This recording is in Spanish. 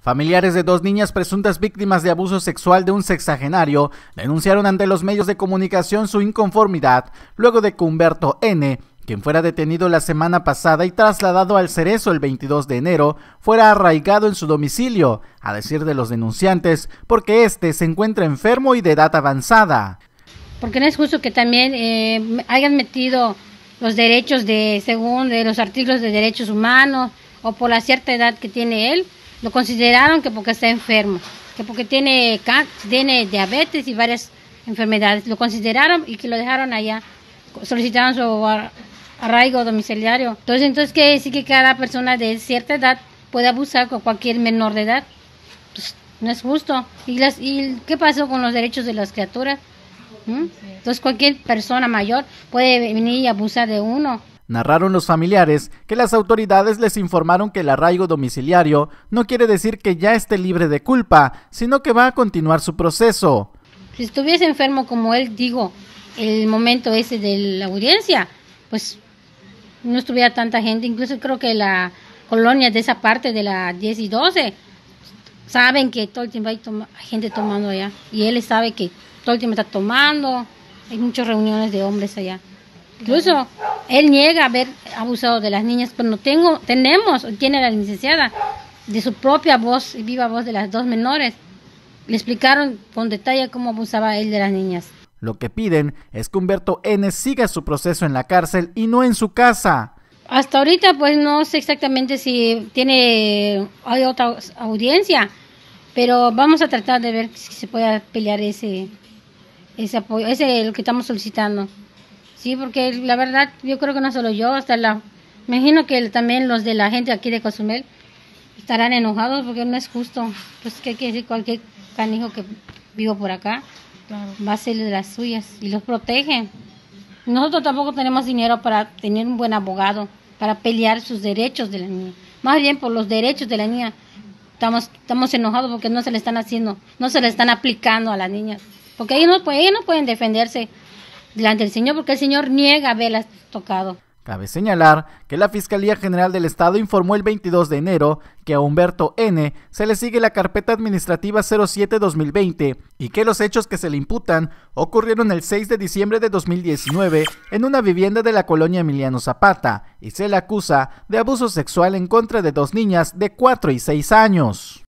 Familiares de dos niñas presuntas víctimas de abuso sexual de un sexagenario denunciaron ante los medios de comunicación su inconformidad luego de que Humberto N., quien fuera detenido la semana pasada y trasladado al Cerezo el 22 de enero, fuera arraigado en su domicilio, a decir de los denunciantes, porque este se encuentra enfermo y de edad avanzada. Porque no es justo que también eh, hayan metido los derechos de, según de los artículos de derechos humanos, o por la cierta edad que tiene él, lo consideraron que porque está enfermo, que porque tiene, tiene diabetes y varias enfermedades. Lo consideraron y que lo dejaron allá. Solicitaron su arraigo domiciliario. Entonces, entonces quiere decir que cada persona de cierta edad puede abusar con cualquier menor de edad. Pues, no es justo. ¿Y, las, ¿Y qué pasó con los derechos de las criaturas? ¿Mm? Entonces cualquier persona mayor puede venir y abusar de uno. Narraron los familiares que las autoridades les informaron que el arraigo domiciliario no quiere decir que ya esté libre de culpa, sino que va a continuar su proceso. Si estuviese enfermo como él, digo, el momento ese de la audiencia, pues no estuviera tanta gente, incluso creo que la colonia de esa parte de la 10 y 12 saben que todo el tiempo hay gente tomando allá y él sabe que todo el tiempo está tomando, hay muchas reuniones de hombres allá. Incluso él niega haber abusado de las niñas, pero no tengo, tenemos, tiene la licenciada, de su propia voz y viva voz de las dos menores. Le explicaron con detalle cómo abusaba él de las niñas. Lo que piden es que Humberto N siga su proceso en la cárcel y no en su casa. Hasta ahorita pues no sé exactamente si tiene hay otra audiencia, pero vamos a tratar de ver si se puede pelear ese ese apoyo, ese el que estamos solicitando. Sí, porque la verdad, yo creo que no solo yo, hasta la... Me imagino que también los de la gente aquí de Cozumel estarán enojados porque no es justo. Pues que hay que decir cualquier canijo que vivo por acá va a ser de las suyas y los protege. Nosotros tampoco tenemos dinero para tener un buen abogado, para pelear sus derechos de la niña. Más bien por los derechos de la niña. Estamos, estamos enojados porque no se le están haciendo, no se le están aplicando a las niñas. Porque ellos no, ellos no pueden defenderse delante del Señor porque el Señor niega haberlas tocado. Cabe señalar que la Fiscalía General del Estado informó el 22 de enero que a Humberto N. se le sigue la carpeta administrativa 07-2020 y que los hechos que se le imputan ocurrieron el 6 de diciembre de 2019 en una vivienda de la colonia Emiliano Zapata y se le acusa de abuso sexual en contra de dos niñas de 4 y 6 años.